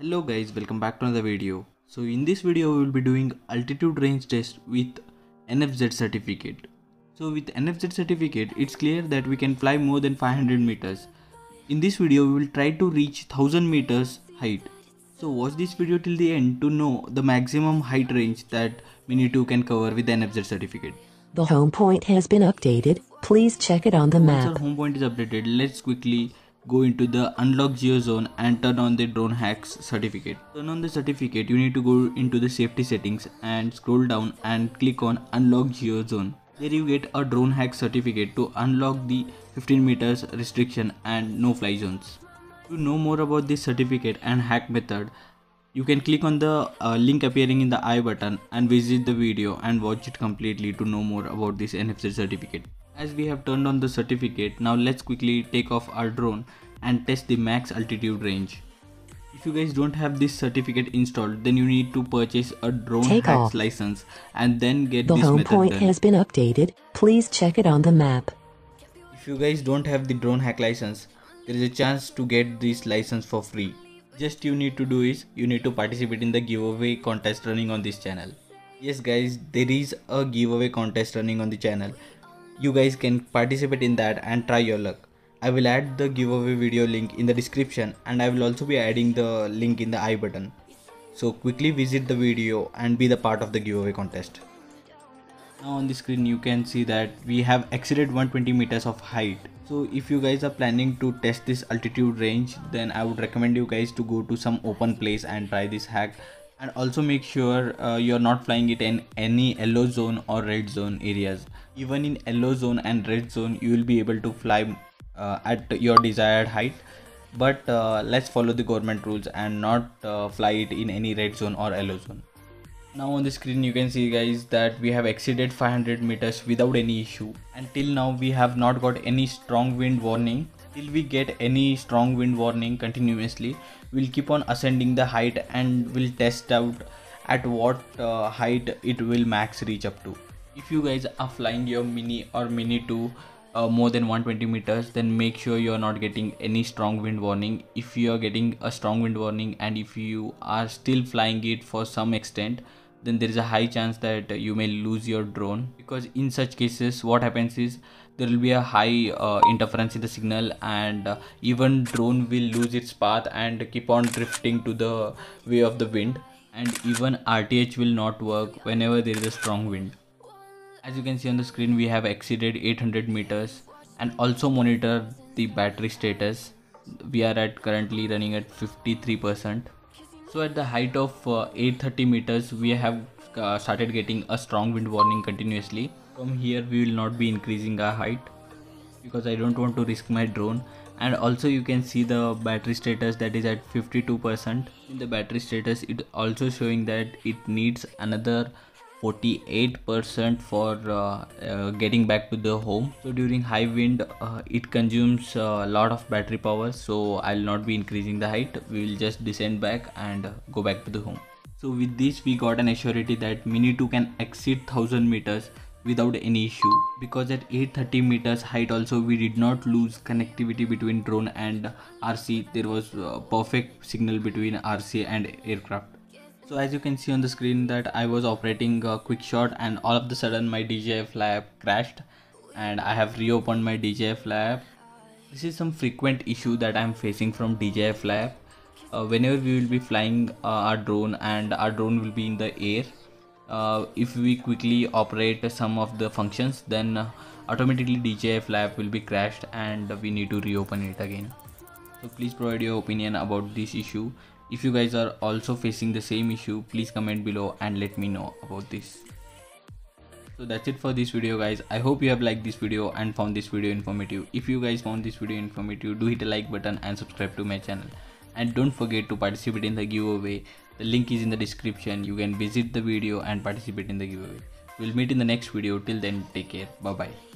Hello guys, welcome back to another video. So in this video we will be doing altitude range test with NFZ certificate. So with NFZ certificate it's clear that we can fly more than 500 meters. In this video we will try to reach 1000 meters height. So watch this video till the end to know the maximum height range that Mini 2 can cover with NFZ certificate. The home point has been updated. Please check it on the Once map. our home point is updated, let's quickly go into the unlock geo zone and turn on the drone hacks certificate. Turn on the certificate, you need to go into the safety settings and scroll down and click on unlock geo zone. There you get a drone hack certificate to unlock the 15 meters restriction and no fly zones. To know more about this certificate and hack method, you can click on the uh, link appearing in the I button and visit the video and watch it completely to know more about this NFZ certificate. As we have turned on the certificate, now let's quickly take off our drone and test the max altitude range. If you guys don't have this certificate installed, then you need to purchase a drone Take hacks off. license and then get The this home method point done. has been updated. Please check it on the map. If you guys don't have the drone hack license, there is a chance to get this license for free. Just you need to do is you need to participate in the giveaway contest running on this channel. Yes guys, there is a giveaway contest running on the channel. You guys can participate in that and try your luck. I will add the giveaway video link in the description and I will also be adding the link in the i button. So quickly visit the video and be the part of the giveaway contest. Now on the screen you can see that we have exceeded 120 meters of height. So if you guys are planning to test this altitude range then I would recommend you guys to go to some open place and try this hack and also make sure uh, you're not flying it in any yellow zone or red zone areas. Even in yellow zone and red zone you will be able to fly at your desired height but uh, let's follow the government rules and not uh, fly it in any red zone or yellow zone. Now on the screen you can see guys that we have exceeded 500 meters without any issue. Until now we have not got any strong wind warning. Till we get any strong wind warning continuously, we'll keep on ascending the height and we'll test out at what uh, height it will max reach up to. If you guys are flying your mini or mini 2 uh, more than 120 meters then make sure you are not getting any strong wind warning. If you are getting a strong wind warning and if you are still flying it for some extent then there is a high chance that you may lose your drone. Because in such cases what happens is there will be a high uh, interference in the signal and uh, even drone will lose its path and keep on drifting to the way of the wind. And even RTH will not work whenever there is a strong wind as you can see on the screen we have exceeded 800 meters and also monitor the battery status. We are at currently running at 53 percent. So at the height of uh, 830 meters we have uh, started getting a strong wind warning continuously. From here we will not be increasing our height because i don't want to risk my drone. And also you can see the battery status that is at 52 percent. In the battery status it also showing that it needs another 48% for uh, uh, getting back to the home. So during high wind uh, it consumes a lot of battery power so i'll not be increasing the height. We will just descend back and go back to the home. So with this we got an assurity that mini 2 can exceed 1000 meters without any issue. Because at 830 meters height also we did not lose connectivity between drone and rc there was perfect signal between rc and aircraft so as you can see on the screen that I was operating a quick shot and all of the sudden my DJI Fly app crashed and I have reopened my DJI Fly app. This is some frequent issue that I'm facing from DJI Fly app. Uh, whenever we will be flying uh, our drone and our drone will be in the air, uh, if we quickly operate some of the functions then automatically DJI Fly app will be crashed and we need to reopen it again so please provide your opinion about this issue if you guys are also facing the same issue please comment below and let me know about this. So that's it for this video guys. I hope you have liked this video and found this video informative. If you guys found this video informative do hit a like button and subscribe to my channel. And don't forget to participate in the giveaway. The link is in the description. You can visit the video and participate in the giveaway. We'll meet in the next video. Till then take care. Bye bye